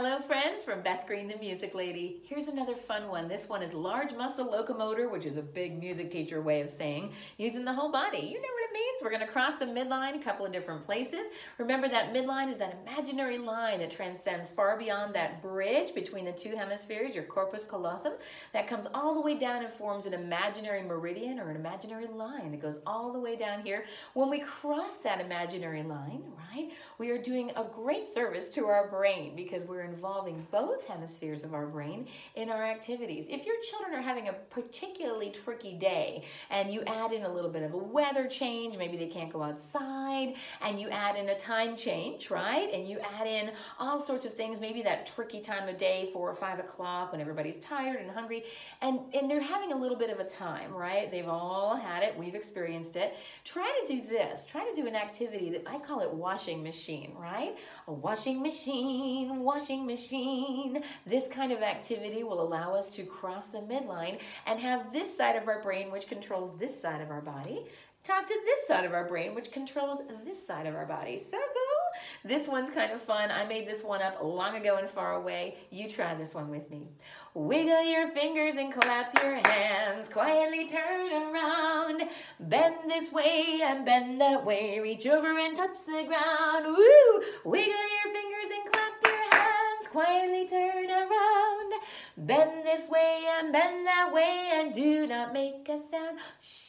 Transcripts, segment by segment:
Hello friends from Beth Green, the Music Lady. Here's another fun one. This one is large muscle locomotor, which is a big music teacher way of saying using the whole body. You it means. We're going to cross the midline a couple of different places. Remember that midline is that imaginary line that transcends far beyond that bridge between the two hemispheres, your corpus callosum, that comes all the way down and forms an imaginary meridian or an imaginary line that goes all the way down here. When we cross that imaginary line, right, we are doing a great service to our brain because we're involving both hemispheres of our brain in our activities. If your children are having a particularly tricky day and you add in a little bit of a weather change, maybe they can't go outside, and you add in a time change, right? And you add in all sorts of things, maybe that tricky time of day, four or five o'clock when everybody's tired and hungry, and, and they're having a little bit of a time, right? They've all had it, we've experienced it. Try to do this, try to do an activity that I call it washing machine, right? A washing machine, washing machine. This kind of activity will allow us to cross the midline and have this side of our brain, which controls this side of our body, talk to this side of our brain, which controls this side of our body. So cool. This one's kind of fun. I made this one up long ago and far away. You try this one with me. Wiggle your fingers and clap your hands. Quietly turn around. Bend this way and bend that way. Reach over and touch the ground. Woo! Wiggle your fingers and clap your hands. quietly turn around. Bend this way and bend that way and do not make a sound. Shh.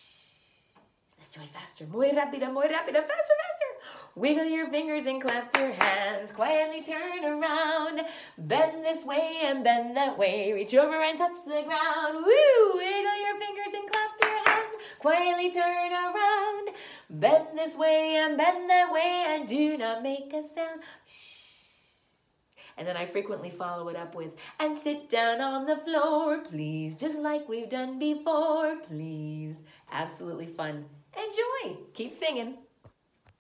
It faster. Muy rápido, muy rápido, faster, faster. Wiggle your fingers and clap your hands. Quietly turn around. Bend this way and bend that way. Reach over and touch the ground. Woo! Wiggle your fingers and clap your hands. Quietly turn around. Bend this way and bend that way and do not make a sound. Shh. And then I frequently follow it up with, and sit down on the floor, please, just like we've done before, please. Absolutely fun. Keep singing.